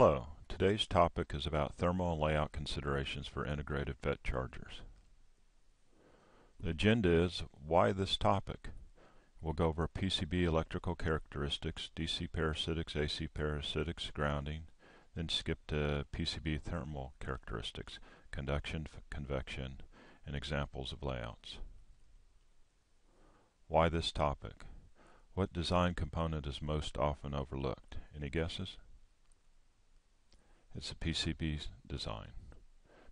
Hello, today's topic is about thermal and layout considerations for integrated FET chargers. The agenda is why this topic? We'll go over PCB electrical characteristics, DC parasitics, AC parasitics, grounding, then skip to PCB thermal characteristics, conduction, convection, and examples of layouts. Why this topic? What design component is most often overlooked? Any guesses? It's a PCB design.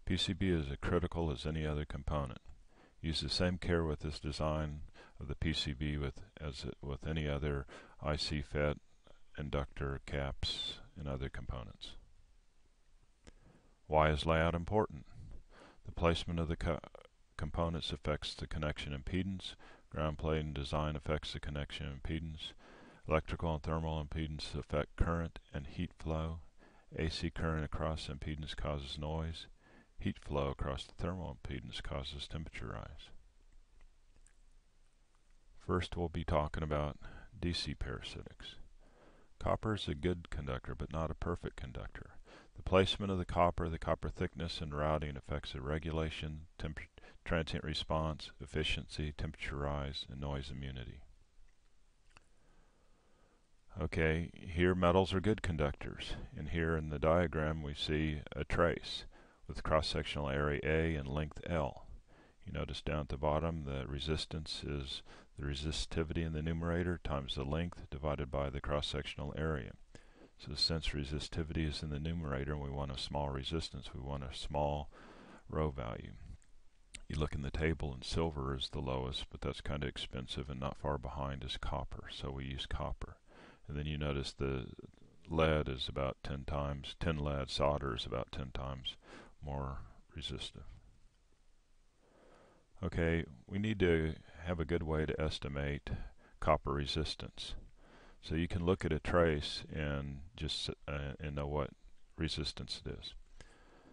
PCB is as critical as any other component. Use the same care with this design of the PCB with as with any other IC FET, inductor, caps, and other components. Why is layout important? The placement of the co components affects the connection impedance. Ground plane design affects the connection impedance. Electrical and thermal impedance affect current and heat flow. AC current across impedance causes noise. Heat flow across the thermal impedance causes temperature rise. First we'll be talking about DC parasitics. Copper is a good conductor but not a perfect conductor. The placement of the copper, the copper thickness, and routing affects the regulation, transient response, efficiency, temperature rise, and noise immunity. Okay, here metals are good conductors. And here in the diagram we see a trace with cross-sectional area A and length L. You notice down at the bottom the resistance is the resistivity in the numerator times the length divided by the cross-sectional area. So since resistivity is in the numerator and we want a small resistance, we want a small rho value. You look in the table and silver is the lowest, but that's kind of expensive and not far behind is copper, so we use copper and then you notice the lead is about 10 times, tin lead solder is about 10 times more resistive. Okay, we need to have a good way to estimate copper resistance. So you can look at a trace and just uh, and know what resistance it is.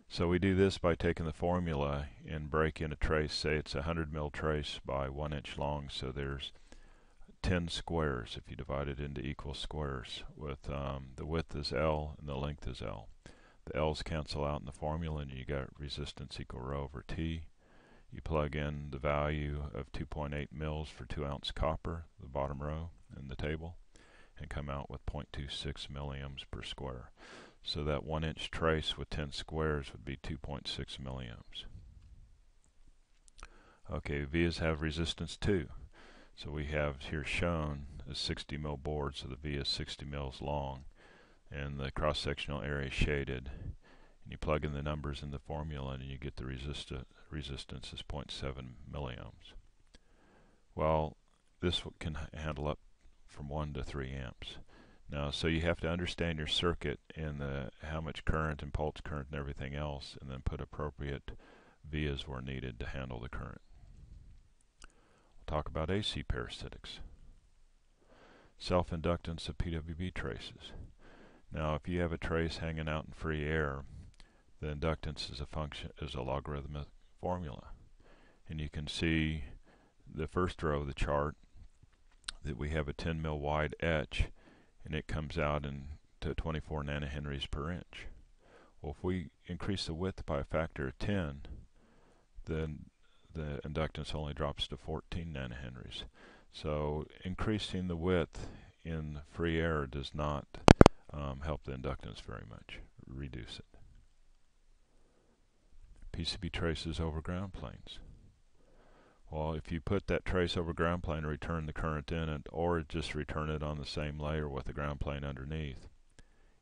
So we do this by taking the formula and breaking a trace, say it's a 100 mil trace by 1 inch long, so there's 10 squares if you divide it into equal squares with um, the width is L and the length is L. The L's cancel out in the formula and you got resistance equal rho over T. You plug in the value of 2.8 mils for 2 ounce copper, the bottom row in the table, and come out with 0.26 milliohms per square. So that 1 inch trace with 10 squares would be 2.6 milliohms. Okay, vias have resistance too. So we have here shown a 60 mil board, so the V is 60 mils long, and the cross-sectional area is shaded. And you plug in the numbers in the formula, and you get the resist resistance is 0.7 milliohms. Well, this can handle up from 1 to 3 amps. Now, so you have to understand your circuit and the, how much current and pulse current and everything else, and then put appropriate vias where needed to handle the current talk about AC parasitics. Self-inductance of PWB traces. Now if you have a trace hanging out in free air, the inductance is a function is a logarithmic formula. And you can see the first row of the chart that we have a 10 mil wide etch and it comes out in to 24 nanohenries per inch. Well if we increase the width by a factor of 10 then the inductance only drops to 14 nanohenries. So increasing the width in free air does not um, help the inductance very much, reduce it. PCB traces over ground planes. Well, if you put that trace over ground plane return the current in it, or just return it on the same layer with the ground plane underneath,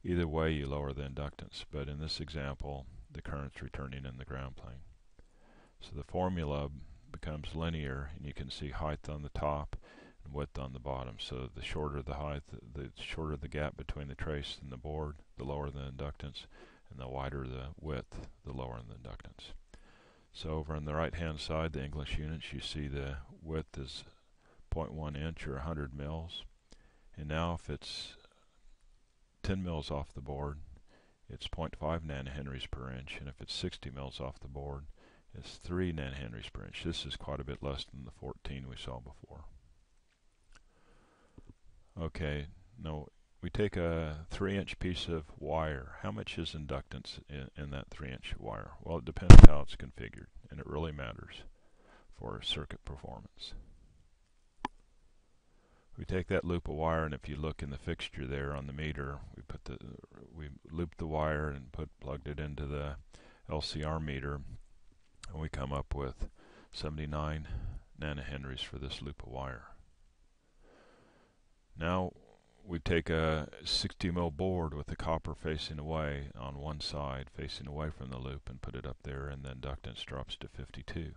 either way you lower the inductance. But in this example, the current's returning in the ground plane. So the formula becomes linear and you can see height on the top and width on the bottom. So the shorter the height, the shorter the gap between the trace and the board, the lower the inductance, and the wider the width, the lower the inductance. So over on the right hand side, the English units, you see the width is 0.1 inch or 100 mils. And now if it's 10 mils off the board, it's 0.5 nanohenries per inch. And if it's 60 mils off the board, is 3 nanohenries per inch. This is quite a bit less than the 14 we saw before. Okay, now we take a 3 inch piece of wire. How much is inductance in, in that 3 inch wire? Well, it depends how it's configured, and it really matters for circuit performance. We take that loop of wire, and if you look in the fixture there on the meter, we put the we looped the wire and put plugged it into the LCR meter, and we come up with 79 nanohenries for this loop of wire. Now we take a 60 mil board with the copper facing away on one side, facing away from the loop, and put it up there, and then inductance drops to 52.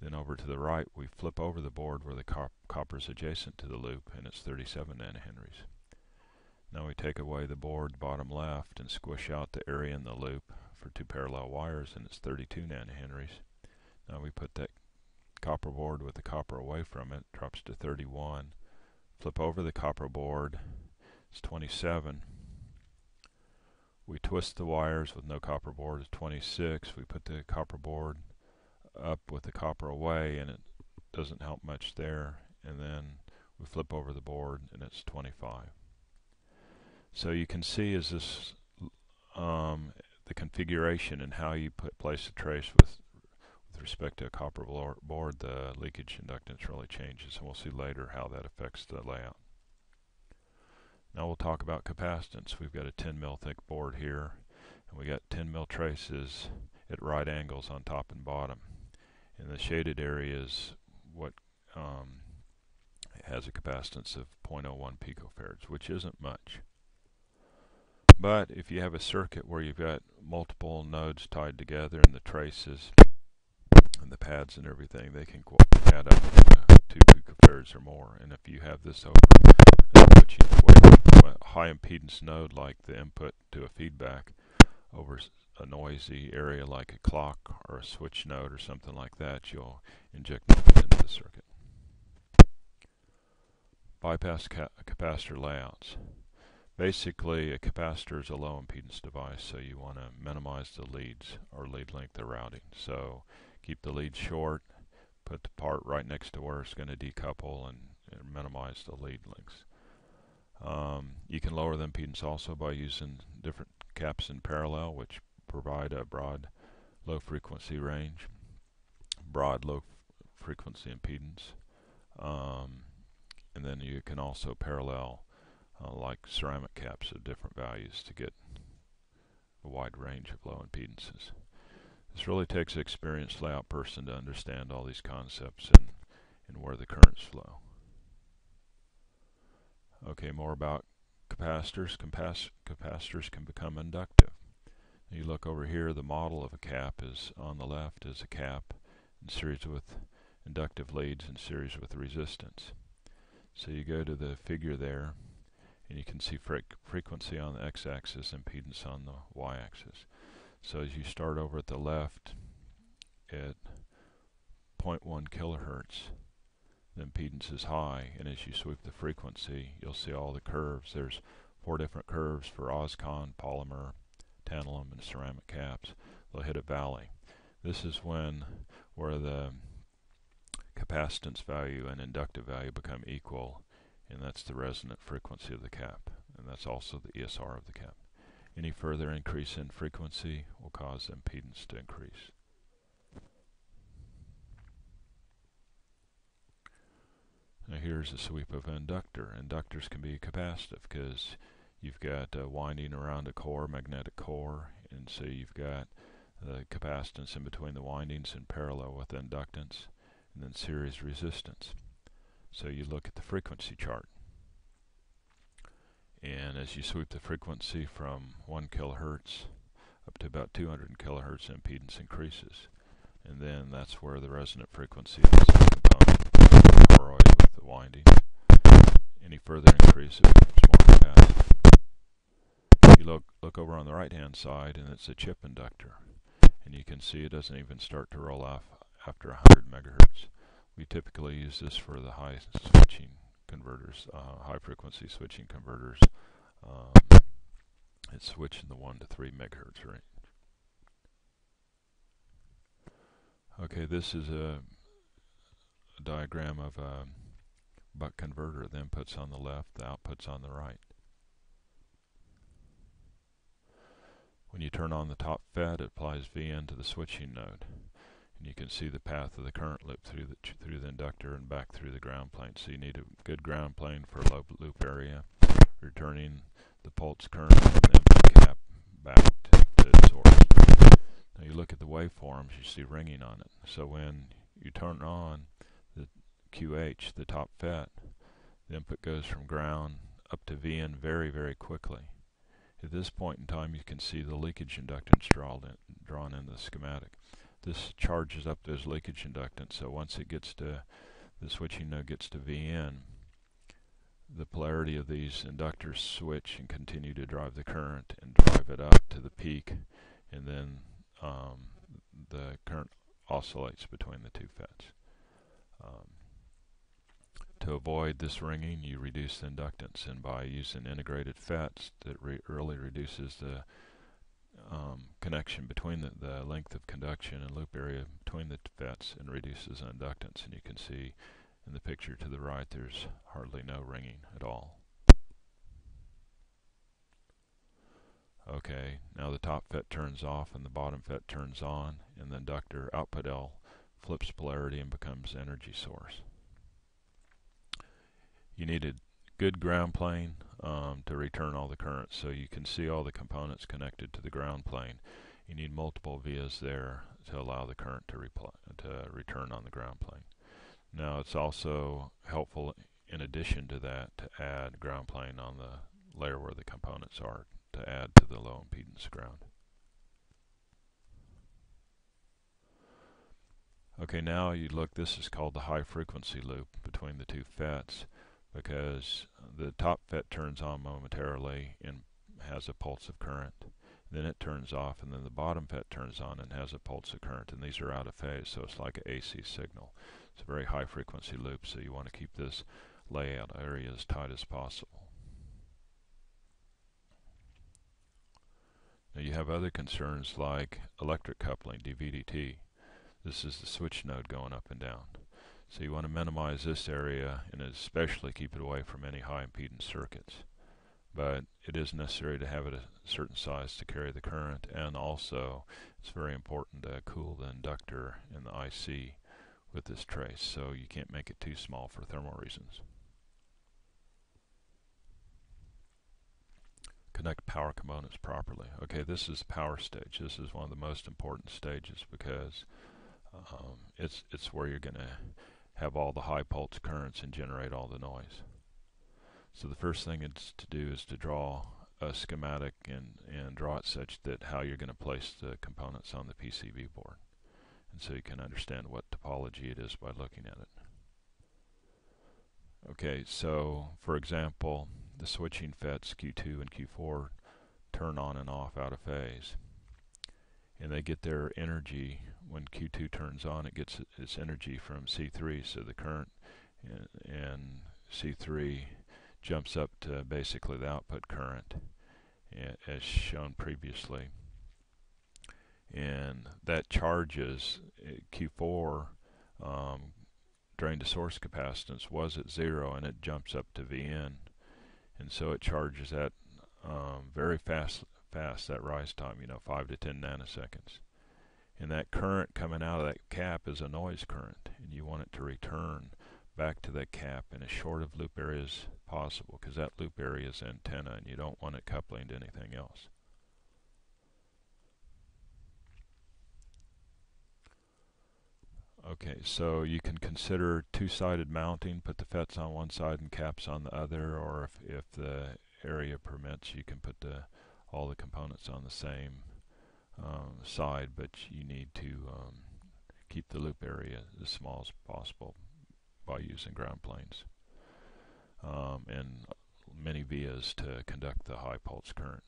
Then over to the right, we flip over the board where the cop copper is adjacent to the loop, and it's 37 nanohenries. Now we take away the board bottom left and squish out the area in the loop for two parallel wires, and it's 32 nanohenries. Now we put that copper board with the copper away from it, drops to 31 flip over the copper board it's 27 we twist the wires with no copper board it's 26 we put the copper board up with the copper away and it doesn't help much there. And then we flip over the board and it's 25 so you can see as this um, the configuration and how you put place the trace with with respect to a copper board, the leakage inductance really changes, and we'll see later how that affects the layout. Now we'll talk about capacitance. We've got a 10 mil thick board here, and we got 10 mil traces at right angles on top and bottom. And the shaded area is what um, has a capacitance of 0.01 picofarads, which isn't much. But if you have a circuit where you've got multiple nodes tied together and the traces and the pads and everything, they can add up to two picofarads or more. And if you have this over, a high impedance node like the input to a feedback over a noisy area like a clock or a switch node or something like that, you'll inject into the circuit. Bypass ca capacitor layouts. Basically, a capacitor is a low impedance device, so you want to minimize the leads or lead length of routing. So keep the lead short, put the part right next to where it's going to decouple and, and minimize the lead lengths. Um, you can lower the impedance also by using different caps in parallel which provide a broad low frequency range, broad low frequency impedance. Um, and then you can also parallel uh, like ceramic caps of different values to get a wide range of low impedances. This really takes an experienced layout person to understand all these concepts and, and where the currents flow. Okay, more about capacitors. Capac capacitors can become inductive. You look over here, the model of a cap is on the left is a cap in series with inductive leads in series with resistance. So you go to the figure there and you can see fre frequency on the x-axis, impedance on the y-axis. So as you start over at the left at 0.1 kilohertz, the impedance is high, and as you sweep the frequency, you'll see all the curves. There's four different curves for OSCON, polymer, tantalum, and ceramic caps. They'll hit a valley. This is when where the capacitance value and inductive value become equal, and that's the resonant frequency of the cap, and that's also the ESR of the cap. Any further increase in frequency will cause impedance to increase. Now here's a sweep of inductor. Inductors can be capacitive because you've got a winding around a core, magnetic core, and so you've got the capacitance in between the windings in parallel with inductance, and then series resistance. So you look at the frequency chart. And as you sweep the frequency from 1 kilohertz up to about 200 kilohertz impedance increases. And then that's where the resonant frequency is. Toroid with the winding. Any further increase it becomes more capacitive you look look over on the right hand side and it's a chip inductor. And you can see it doesn't even start to roll off after 100 megahertz we typically use this for the high switching converters, uh, high frequency switching converters. Um, it's switching the 1 to 3 megahertz range. Okay, this is a, a diagram of a buck converter. The input's on the left, the output's on the right. When you turn on the top FET, it applies VN to the switching node. And you can see the path of the current loop through the, through the inductor and back through the ground plane. So you need a good ground plane for low loop area, returning the pulse current from the cap back to, the source. Now you look at the waveforms, you see ringing on it. So when you turn on the QH, the top FET, the input goes from ground up to VN very, very quickly. At this point in time, you can see the leakage inductance drawn in, drawn in the schematic this charges up those leakage inductance. So once it gets to the switching node gets to VN, the polarity of these inductors switch and continue to drive the current and drive it up to the peak, and then um, the current oscillates between the two FETs. Um, to avoid this ringing, you reduce the inductance, and by using integrated FETs, that re really reduces the um, connection between the, the length of conduction and loop area between the FETs and reduces inductance. And you can see in the picture to the right there's hardly no ringing at all. Okay, now the top FET turns off and the bottom FET turns on and the inductor output L flips polarity and becomes energy source. You need a good ground plane um, to return all the current so you can see all the components connected to the ground plane. You need multiple vias there to allow the current to, to return on the ground plane. Now it's also helpful in addition to that to add ground plane on the layer where the components are to add to the low impedance ground. Okay, now you look, this is called the high frequency loop between the two FETs because the top FET turns on momentarily and has a pulse of current. Then it turns off, and then the bottom FET turns on and has a pulse of current. And these are out of phase, so it's like an AC signal. It's a very high frequency loop, so you want to keep this layout area as tight as possible. Now you have other concerns like electric coupling, DVDT. This is the switch node going up and down. So you want to minimize this area and especially keep it away from any high impedance circuits. But it is necessary to have it a certain size to carry the current and also it's very important to cool the inductor in the IC with this trace so you can't make it too small for thermal reasons. Connect power components properly. Okay, this is power stage. This is one of the most important stages because um, it's it's where you're going to have all the high pulse currents and generate all the noise. So the first thing it's to do is to draw a schematic and, and draw it such that how you're going to place the components on the PCB board. And so you can understand what topology it is by looking at it. Okay, so for example, the switching FETs Q2 and Q4 turn on and off out of phase. And they get their energy when Q2 turns on, it gets its energy from C3, so the current in, in C3 jumps up to basically the output current as shown previously. And that charges uh, Q4 um, drain to source capacitance was at zero and it jumps up to VN. And so it charges that um, very fast, fast, that rise time, you know, 5 to 10 nanoseconds. And that current coming out of that cap is a noise current, and you want it to return back to that cap in as short of loop area as possible, because that loop area is antenna, and you don't want it coupling to anything else. Okay, so you can consider two-sided mounting, put the FETs on one side and caps on the other, or if, if the area permits, you can put the all the components on the same um, side, but you need to um, keep the loop area as small as possible by using ground planes um, and many vias to conduct the high pulse current.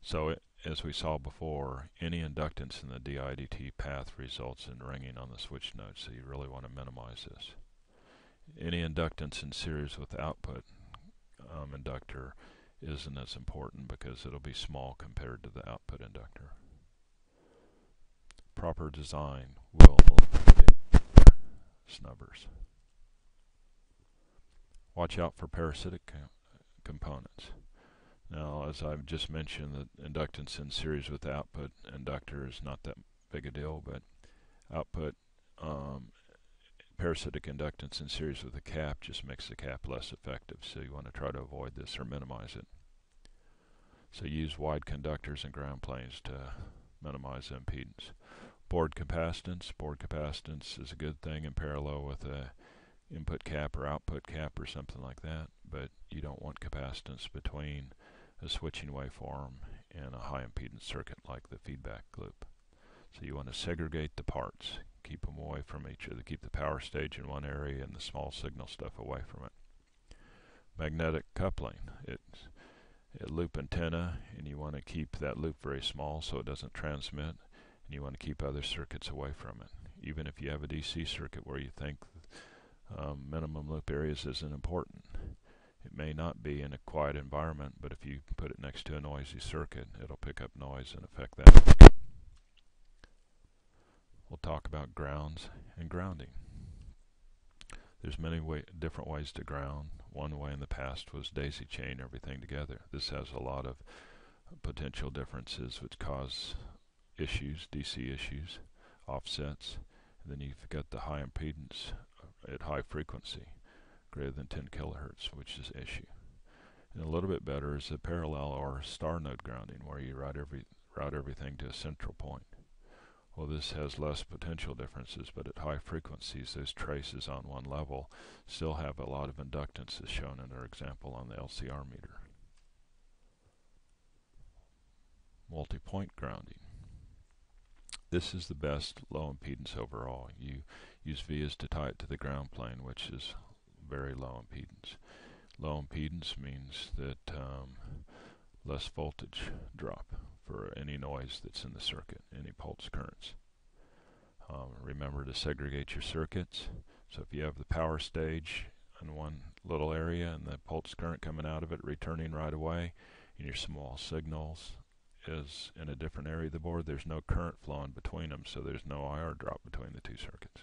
So it, as we saw before, any inductance in the DIDT path results in ringing on the switch node, so you really want to minimize this. Any inductance in series with output um, inductor isn't as important because it'll be small compared to the output inductor. Proper design will snubbers. Watch out for parasitic co components. Now, as I've just mentioned, the inductance in series with the output inductor is not that big a deal, but output um, parasitic inductance in series with a cap just makes the cap less effective, so you want to try to avoid this or minimize it. So use wide conductors and ground planes to minimize impedance. Board capacitance. Board capacitance is a good thing in parallel with a input cap or output cap or something like that, but you don't want capacitance between a switching waveform and a high impedance circuit like the feedback loop. So you want to segregate the parts keep them away from each other. Keep the power stage in one area and the small signal stuff away from it. Magnetic coupling. It's loop antenna and you want to keep that loop very small so it doesn't transmit and you want to keep other circuits away from it. Even if you have a DC circuit where you think um, minimum loop areas isn't important. It may not be in a quiet environment, but if you put it next to a noisy circuit, it'll pick up noise and affect that we'll talk about grounds and grounding. There's many way, different ways to ground. One way in the past was daisy chain everything together. This has a lot of potential differences which cause issues, DC issues, offsets. And then you've got the high impedance uh, at high frequency, greater than 10 kilohertz, which is issue. And a little bit better is a parallel or star node grounding, where you route every route everything to a central point. Well, this has less potential differences, but at high frequencies, those traces on one level still have a lot of inductance as shown in our example on the LCR meter. Multi-point grounding. This is the best low impedance overall. You use vias to tie it to the ground plane, which is very low impedance. Low impedance means that um, less voltage drop for any noise that's in the circuit, any pulse currents. Um, remember to segregate your circuits. So if you have the power stage in one little area and the pulse current coming out of it returning right away, and your small signals is in a different area of the board, there's no current flowing between them, so there's no IR drop between the two circuits.